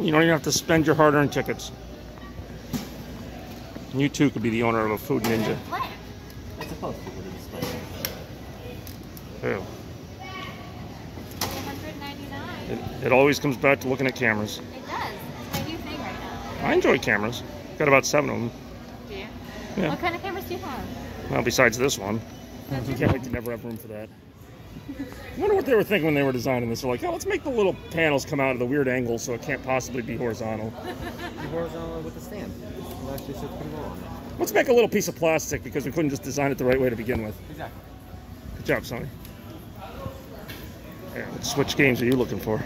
You don't even have to spend your hard-earned tickets. And you too could be the owner of a food ninja. Black. It's supposed to be display. Ew. 199. It, it always comes back to looking at cameras. It does. It's my new thing right now. I enjoy cameras. Got about seven of them. Do you? Yeah. What kind of cameras do you have? Well, besides this one. That's your Can't wait to never have room for that. I wonder what they were thinking when they were designing this. They're like, oh, let's make the little panels come out at a weird angle so it can't possibly be horizontal. The horizontal with the stand. It actually sits pretty well on there. Let's make a little piece of plastic because we couldn't just design it the right way to begin with. Exactly. Good job, Sonny. Yeah, what switch games are you looking for?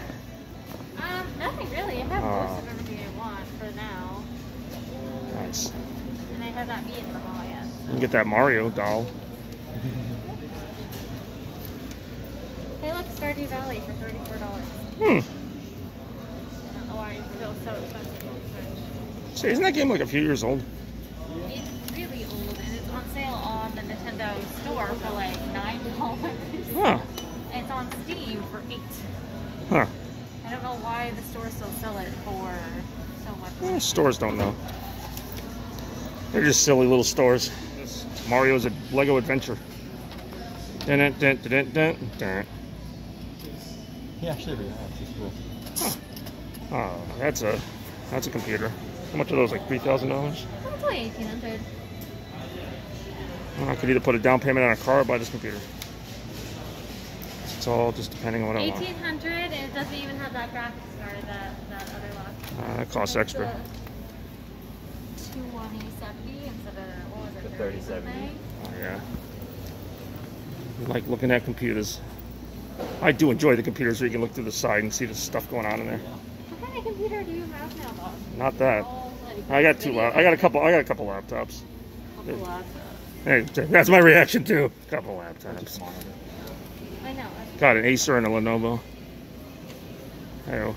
Um, nothing really. I have Aw. most of everything I want for now. Nice. And I have not beaten them all yet. You can get that Mario doll. Hey, look, Stardew Valley for $34. Hmm. I don't know why it's still so expensive. See, isn't that game like a few years old? It's really old and it's on sale on the Nintendo store for like $9. Huh. And it's on Steam for 8 Huh. I don't know why the store still sell it for so much. Eh, stores don't know. They're just silly little stores. Mario's a Lego adventure. Dun, dun, dun, dun, dun, dun. Yeah, actually, yeah, it's just cool. Oh, that's a that's a computer. How much are those? Like three thousand dollars? It's only 1800 I could either put a down payment on a car or buy this computer. It's all just depending on what I want. 1800 and it doesn't even have that graphics card, that, that other lock. Uh, that costs extra. 22070 instead of, what was it, The 3070. Oh, yeah. I like looking at computers. I do enjoy the computers where you can look through the side and see the stuff going on in there. What kind of computer do you have now, Bob? Not that. Oh, I got two. I got a couple. I got a couple laptops. Couple laptops. Hey, that's my reaction too. Couple laptops. I know. Got an Acer and a Lenovo. Hey,